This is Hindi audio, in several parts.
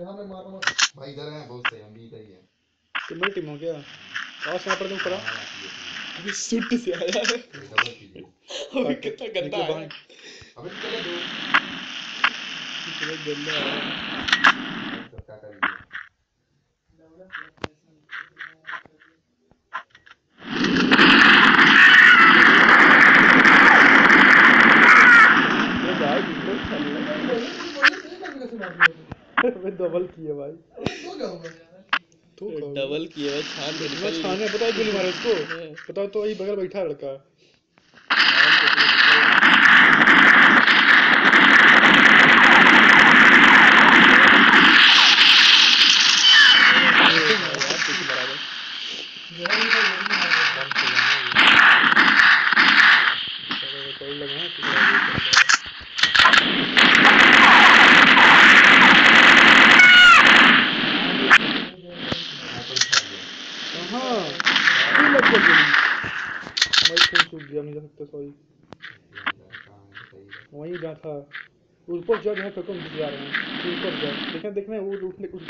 यहाँ मैं मार रहा हूँ भाई इधर है बहुत सही हम भी इधर ही हैं। तुम्हारी टीम हो क्या और स्नाइपर तुम करा हाँ, अभी सुट से आया है। अभी कितना गंदा है। अबे चले दो। कितना गंदा है। सब क्या कर लिया। ये भाई है मैं डबल किया भाई। तो क्या होगा तो डबल किया है छान के इतना निकल छाने पता है गोली मारे उसको हाँ। बताओ तो वही बगल बैठा लड़का। छान के निकल यार कुछ बराबर जहर भी था, ये भी मार रहा कोई लगा है किसी का ये चल रहा है मैं तो उठा लिया कहाँ फिर लग गया गोली मैं खून सकता सॉरी है है वहीं जहाँ था ऊपर जा जहाँ फेंको हम जा रहे हैं ऊपर जा देखना देखना है वो उठने उठ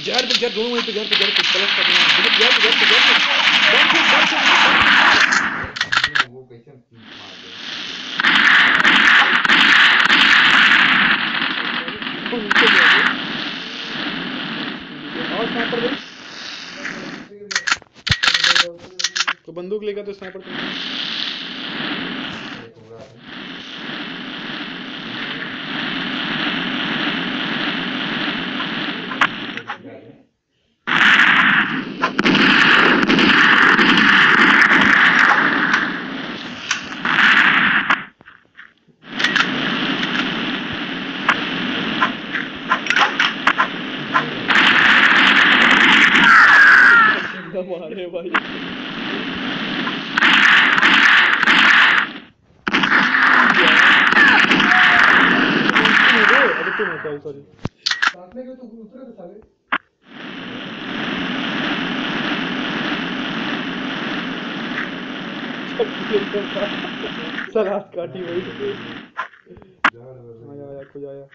जहर पे जहर दोनों वहीं पे जहर पे जहर पे प्लस करना है जहर जहर पे जहर पे जहर पे बम से बम से हमने वो कैसे मार दिया वो नीचे गया वो और स्नाइपर गई तो बंदूक लेगा तो स्नाइपर तुम एक उड़ा है हमारे भाई अरे तुम सॉरी सॉरी काटने के तो उतरे थे साले सलाद काटी वही। आया आया कोई आया।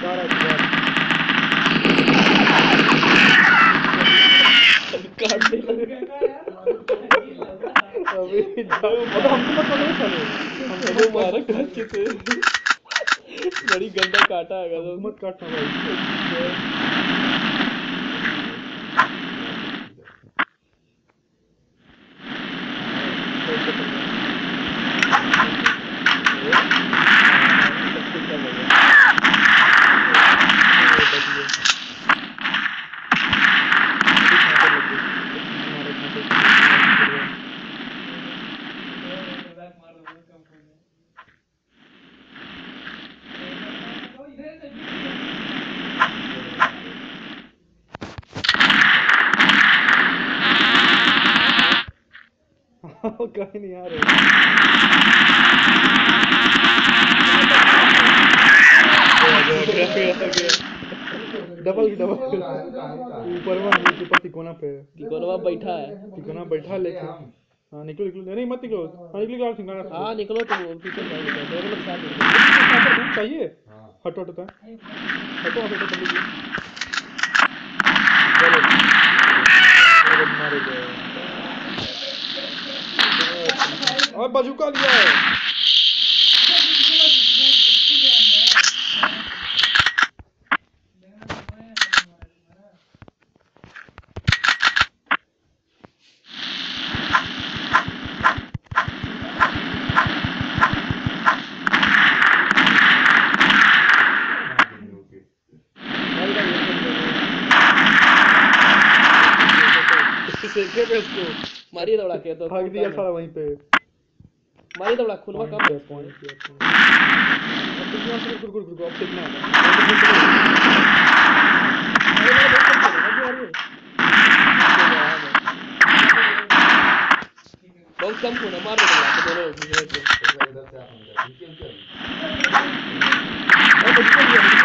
सारा काटने लगे अभी हमको मत पकड़ो साले। हमको वो मारा काट के। बड़ी गंदा काटा है तो। मत काटना भाई। कहीं नहीं आ रहे डबल डबल ऊपर में नीचे ऊपर तिकोना पे तिकोनवा बैठा है तिकोना बैठा लेके हाँ निकलो निकलो नहीं मत निकलो हाँ निकलो यार सिंगारा हाँ निकलो तुम पीछे जाइए दोनों लोग साथ निकलो चाहिए हाँ हटो हटो हटो हटो हटो चलो मारे गए और बजूका लिया है इसको मारिए दौड़ा के तो भाग दिया सारा वहीं पे मारिए दौड़ा खुलवा कम। है पॉइंट अब तुम यहाँ से रुको रुको रुको अब देखना बहुत कम खून है मार दे दौड़ा के दोनों। इधर इधर से नीचे अब निकल गया निकल गया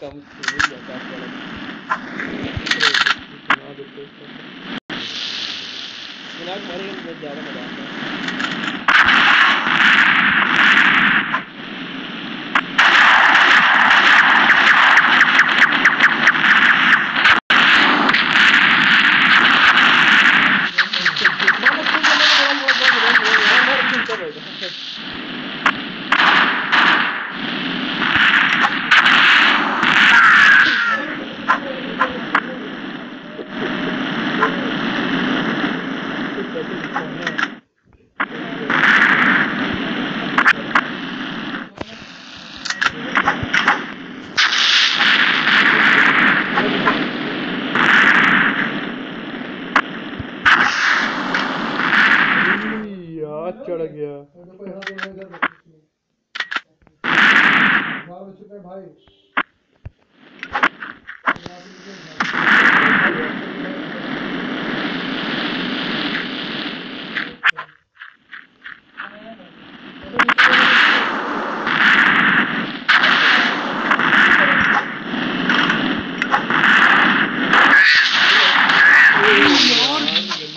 काम वाला बना देते हैं चढ़ गया। भाई यहाँ पे चुके हैं भाई।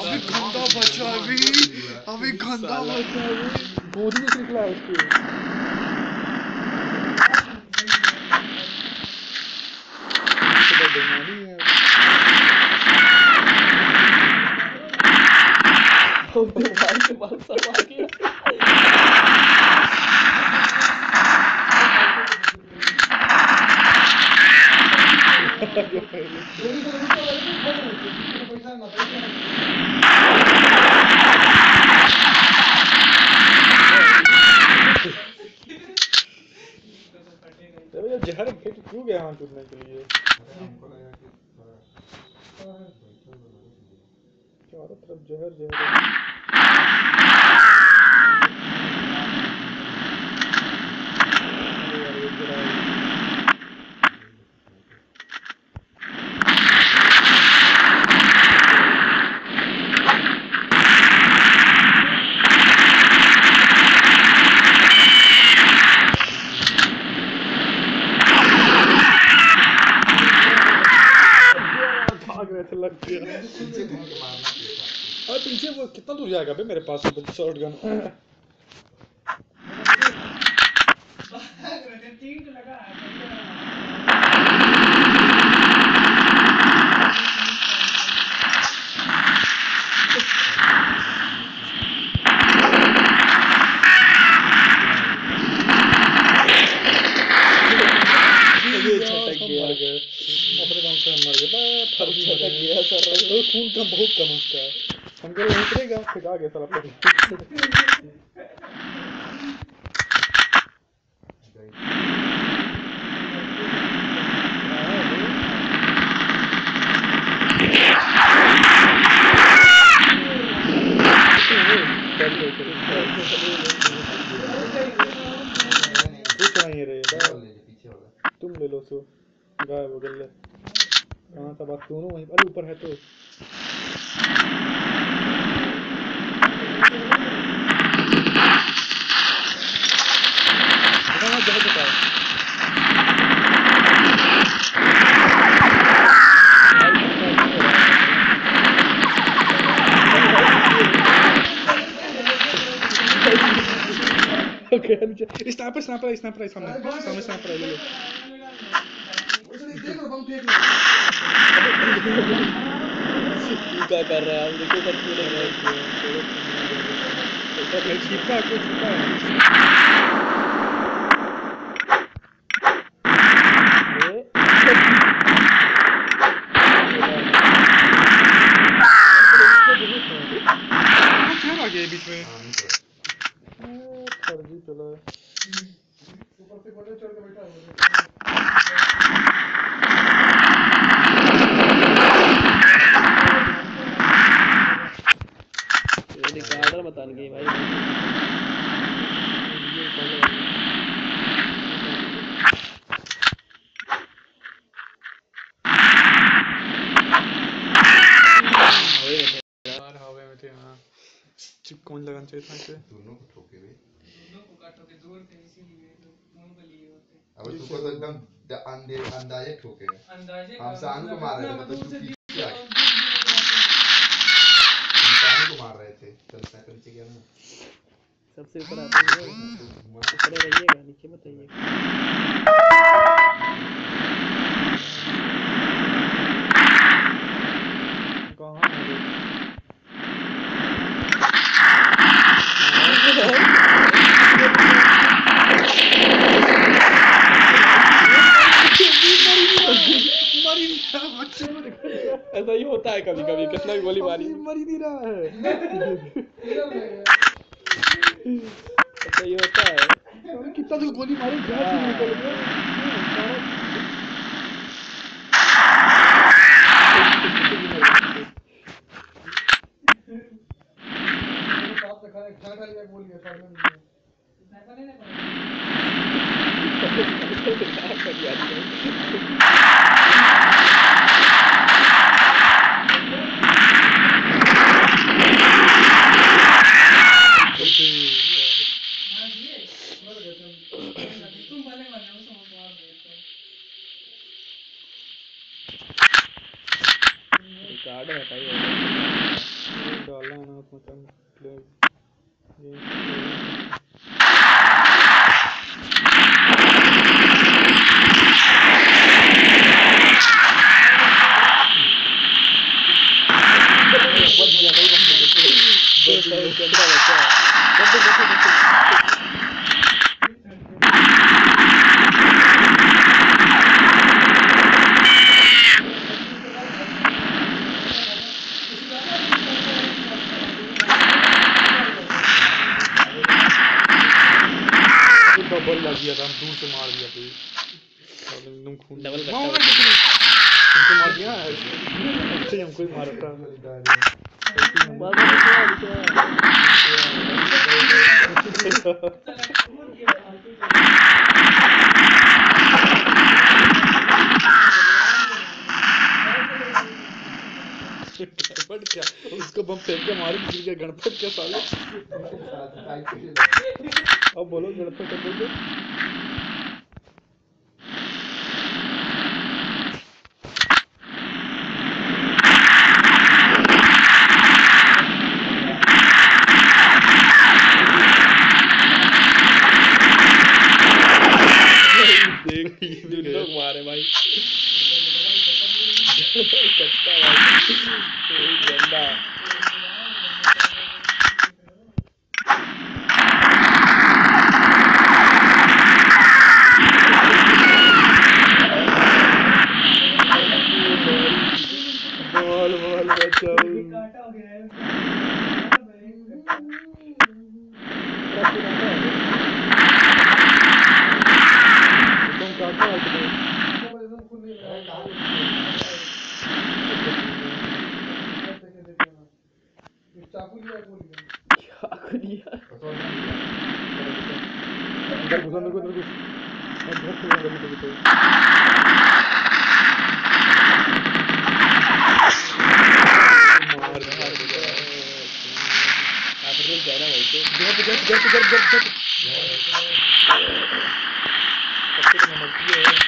अभी गंदा बचा अभी गोदी में से निकला है उसके तो बेमानी के पास सब आ गया गोली से लगी तो लगी, खत्म हो गई। किसी को पैसा ना पैसा ना। अरे ये जहर फेंक क्यों गया वहाँ टूटने के लिए? चारों तरफ़ जहर जहर है। अरे यार ये जरा भाग रहे थे लग गया पीछे घूम के मारना चाहिए था और पीछे वो कितना दूर जाएगा बे मेरे पास शॉर्ट गन ये छटक गया अपने काम से मर गया खून कम बहुत कम उसका हम कह रहे उतरेगा फिर आ गया तुम ले लो सो। गायब हो गए। कहाँ था बात? दोनों वहीं अरे ऊपर है तो। ओके नीचे स्नाइपर स्नाइपर स्नाइपर सामने सामने स्नाइपर ले लो देख लो बम फेंक लो क्या कर रहा है हम देखो कर क्यों रहे छिपा को छिपा आ गया बीच में हाँ, नीचे। फर्जी चला ऊपर से बंदे चढ़ के बैठा है ये रिकॉर्डर बता नहीं भाई। थे हाँ चिप कौन लगाना चाहिए था इसे दोनों को ठोके हुए अब तुमको तो एकदम द- अंधे अंदाजे ठोके अंदाजे हम शान को मार रहे थे तो तू पीछे आ रहा गया। हूँ। हम शान को मार रहे थे चल साइकिल नीचे गया ना सबसे ऊपर मार। खड़े रहिएगा नीचे मत आइए कहाँ है रे? मर ही नहीं रहा बच्चे में देखो। ऐसा ही होता है कभी कभी कितना भी गोली मारी। मर ही नहीं रहा है। ऐसा ही होता है। कितना तो गोली मारी जा चुकी निकल गया। से बोल गया सामने में ऐसा नहीं ना कार्ड हटाइए डालना है ना उसमें कम प्लेयर ये डबल लग गया था। दूर से मार दिया। कोई एकदम खून डबल मारो दिया हमको ही मारा था गणपत क्या उसको बम फेंक के मारे गिर गया गणपत क्या साले। अब बोलो गणपत बोल दो देख ये भी तीन ले लोग मारे भाई कट्टा भाई कोई गंदा बॉल बॉल बचाओ तुम काटो आज चाकू लिया बोल गया क्या खुलिया अंदर घुसो अंदर घुस। अंदर घुसो अंदर घुस मार मार आप रुक जाना भाई तो जब जब जब जब जब जब सबसे तो नंबर दिए है यार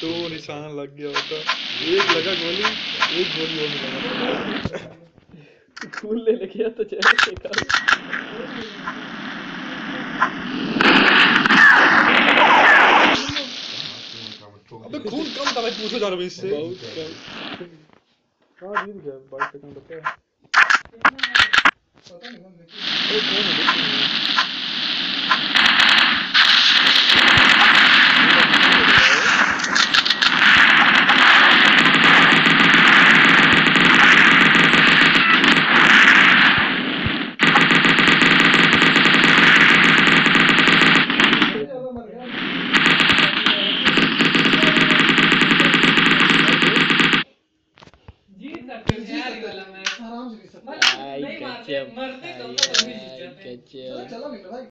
दो निशान लग गया होता। एक लगा गोली एक गोली और लगा। खून ले लेके तो चेहरा देखा अबे खून कम था भाई पूछो जा रहा हूँ इससे। बहुत कम। कहाँ जीत गया बाईस सेकंड बचा है पता नहीं कौन देखी अरे कौन है?